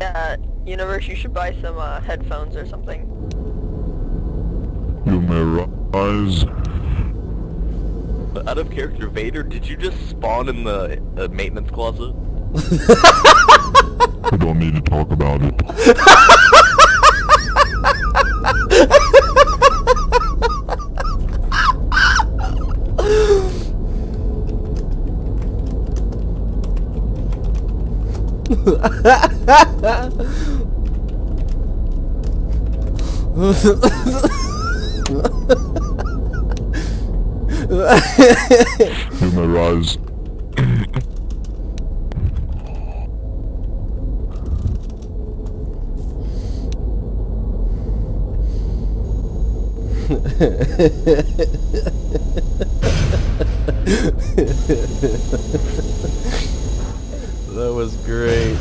Uh, Universe, you should buy some uh, headphones or something. You may rise. Out of character, Vader, did you just spawn in the uh, maintenance closet? I don't need to talk about it. You may rise. That was great.